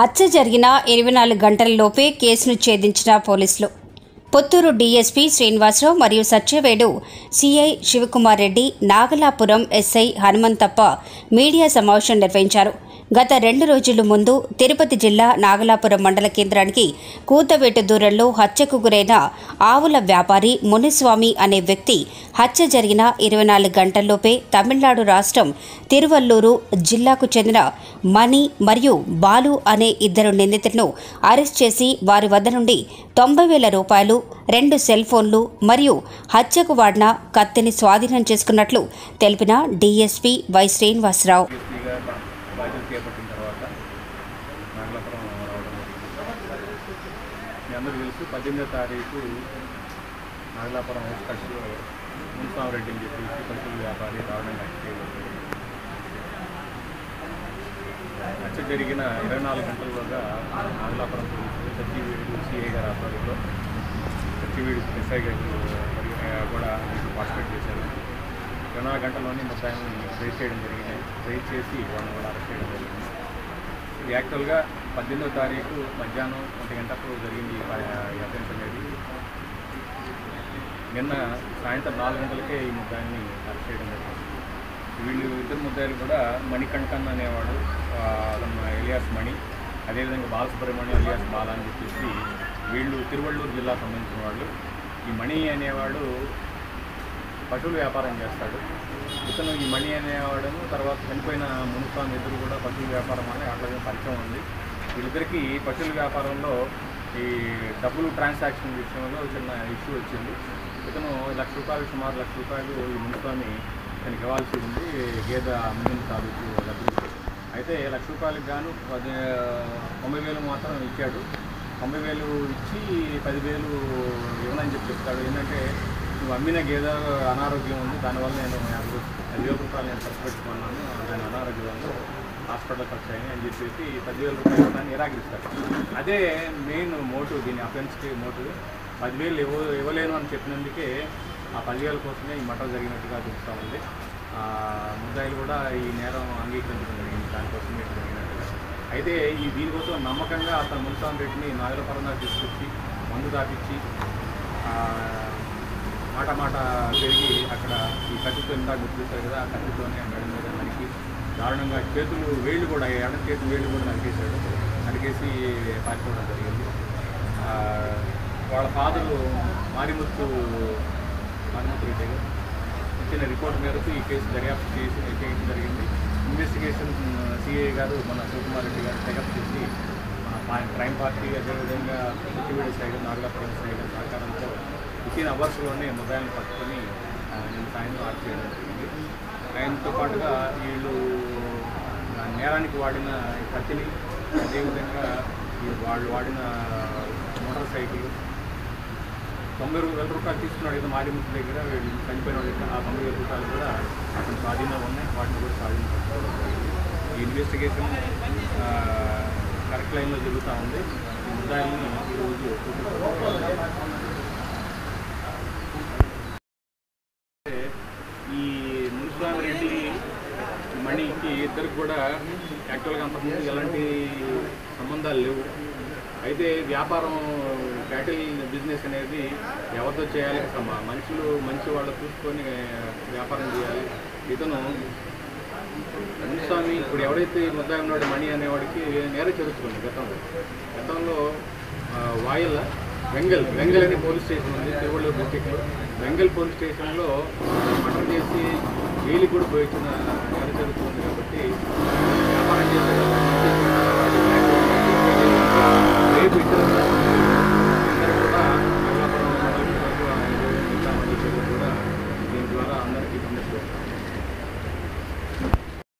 హత్య జరిగిన ఇరవై నాలుగు గంటలలోపే కేసును ఛేదించిన పోలీసులు. పుత్తూరు డీఎస్పీ శ్రీనివాసరావు మరియు Satyavedu CI Sivakumar Reddy Nagalapuram SI Hanumanthappa media సమావేశం నిర్వహించారు. గత రెండు రోజుల ముందు తిరుపతి జిల్లా నాగలాపురం మండల కేంద్రానికి కూతవేటు దూరంలో హత్యకు గురైన ఆవుల వ్యాపారి మునిస్వామి అనే వ్యక్తి హత్య జరిగిన ఇరవై నాలుగు గంటల్లోపే తమిళనాడు రాష్ట్రం తిరువల్లూరు జిల్లాకు చెందిన మణి మరియు బాలు అనే ఇద్దరు నిందితులను అరెస్ట్ చేసి వారి వద్ద నుండి తొంభై వేల రూపాయలు రెండు సెల్ ఫోన్లు మరియు హత్యకు వాడిన కత్తిని స్వాధీనం చేసుకున్నట్లు తెలిపిన డీఎస్పీ వై శ్రీనివాసరావు. నాగలాపురం రావడం జరిగింది. మీ అందరూ తెలుసు పద్దెనిమిదో తారీఖు నాగలాపురం హౌస్ కక్షలో మున్స్వామిరెడ్డి అని చెప్పేసి పశువుల వ్యాపారి రావడం హత్య జరిగిన ఇరవై నాలుగు గంటలలోగా నాగలాపురం పోలీసులు సత్యవీడు సిఐ గారి ఆధ్వర్యంలో సత్యవేడు ఎస్ఐ గారు మరి కూడా పార్టిసిపేట్ చేశారు. ఇరవై నాలుగు గంటల్లోనే మొత్తాన్ని ట్రేస్ చేయడం జరిగింది. ట్రేస్ చేసి వాళ్ళని కూడా అరెస్ట్ చేయడం జరిగింది. యాక్చువల్గా పద్దెనిమిదో తారీఖు మధ్యాహ్నం ఒంటి గంటకు జరిగింది ఈ అఫెన్స్ అనేది. నిన్న సాయంత్రం నాలుగు గంటలకే ఈ ముద్దాయిని అరెస్ట్ చేయడం జరిగింది. వీళ్ళు ఇద్దరు ముద్దాయిలు కూడా మణికంఠన్ అనేవాడు అతను ఎలియాస్ మణి అదేవిధంగా బాలసుబ్రహ్మణ్యం ఎలియాస్ బాల అని చెప్పేసి వీళ్ళు తిరువళ్ళూరు జిల్లా సంబంధించిన వాళ్ళు. ఈ మణి అనేవాడు పశువుల వ్యాపారం చేస్తాడు. ఇతను ఈ మణి అనేవాడను తర్వాత చనిపోయిన మునుస్వామి ఇద్దరు కూడా పశువుల వ్యాపారం అని అట్లాగే పరిచయం ఉంది. వీళ్ళిద్దరికీ పశువుల వ్యాపారంలో ఈ డబ్బులు ట్రాన్సాక్షన్ విషయంలో చిన్న ఇష్యూ వచ్చింది. ఇతను లక్ష రూపాయలు సుమారు లక్ష రూపాయలు ఈ మునుస్వామి ఇతనికి ఇవ్వాల్సి ఉంది. గేదె ముందు తాలూకు డబ్బులు. అయితే లక్ష రూపాయలకు గాను పది తొంభై వేలు మాత్రం ఇచ్చాడు. తొంభై వేలు ఇచ్చి పదివేలు ఇవ్వనని చెప్పి చెప్తాడు. ఏంటంటే నువ్వు అమ్మిన గేదె అనారోగ్యం ఉంది దానివల్ల నేను యాభై రూ- పదివేల రూపాయలు నేను ఖర్చు పెట్టుకున్నాను దాని అనారోగ్యం వల్ల హాస్పిటల్ ఖర్చు అని చెప్పేసి ఈ పదివేల రూపాయలు దాన్ని నిరాకరిస్తారు. అదే మెయిన్ మోటివ్ దీని అఫెన్స్కి మోటివ్. పదివేలు ఇవ్వ ఇవ్వలేను అని చెప్పినందుకే ఆ పదివేల కోసమే ఈ మటర్ జరిగినట్టుగా తెలుస్తూ ఉంది. ముద్దాయిలు కూడా ఈ నేరం అంగీకరించడం జరిగింది దానికోసమే జరిగినట్టుగా. అయితే ఈ దీనికోసం నమ్మకంగా అతను మున్సాన్ రెడ్డిని నాగలపరంగా తీసుకొచ్చి మందు దాపించి మాట పెరిగి అక్కడ ఈ కత్తితో ఇంత గుర్తిస్తారు కదా ఆ కత్తితోనే మెడ మీద నరికి దారుణంగా చేతులు వేళ్ళు కూడా ఎడ చేతులు వేళ్ళు కూడా నరికేశాడు నరికేసి పారిపోవడం జరిగింది. వాళ్ళ ఫాదరు మారిముత్తు మారిముత్తు రెడ్డి గారు ఇచ్చిన రిపోర్ట్ మేరకు ఈ కేసు దర్యాప్తు చేసి చేయడం జరిగింది. ఇన్వెస్టిగేషన్ సిఐ గారు మన శివకుమార్ రెడ్డి గారు టెకప్ చేసి క్రైమ్ పార్టీ అదేవిధంగా సిటీవీడి సైడ్ నాగలాపురం సైడ్ సహకారంతో వితిన్ అవర్స్లోనే మొబైల్ని పట్టుకొని నేను నిన్న సాయంత్రం ఆర్ట్ చేయడం జరిగింది. ఆయనతో పాటుగా వీళ్ళు నేరానికి వాడిన కత్తిని అదేవిధంగా వాళ్ళు వాడిన మోటార్ సైకిల్ తొంభై వేల రూపాయలు తీసుకున్నాడు ఏదో మారిముద్దు దగ్గర వీళ్ళు చనిపోయిన వాళ్ళకి ఆ తొంభై వేల రూపాయలు కూడా అతని స్వాధీనంలో ఉన్నాయి వాటిని కూడా స్వాధీనం ఈ ఇన్వెస్టిగేషన్ కరెక్ట్ లైన్లో జరుగుతూ ఉంది. ఈ ముద్దాయిల్ని ఈరోజు ఈ మున్స్వామి రెడ్డి మణికి ఇద్దరికి కూడా యాక్చువల్గా అంతకుముందు ఎలాంటి సంబంధాలు లేవు. అయితే వ్యాపారం క్యాటిల్ బిజినెస్ అనేది ఎవరితో చేయాలి? మనుషులు మంచి వాళ్ళు చూసుకొని వ్యాపారం చేయాలి. ఇతను స్వామి ఇప్పుడు ఎవరైతే ముద్దాయి ఉన్నాడు మణి అనేవాడికి నేర చరుస్తుంది గతంలో. గతంలో ఆ, వెంగల్ వెంగల్ అనే పోలీస్ స్టేషన్ ఉంది తిరువள்ளూరు డిస్టిక్లో వెంగల్ పోలీస్ స్టేషన్లో మటన్ చేసి జైలు కూడా పోయించిన నేర జరుగుతుంది కాబట్టి వ్యాపారం చేసే రేపు ఇద్దరు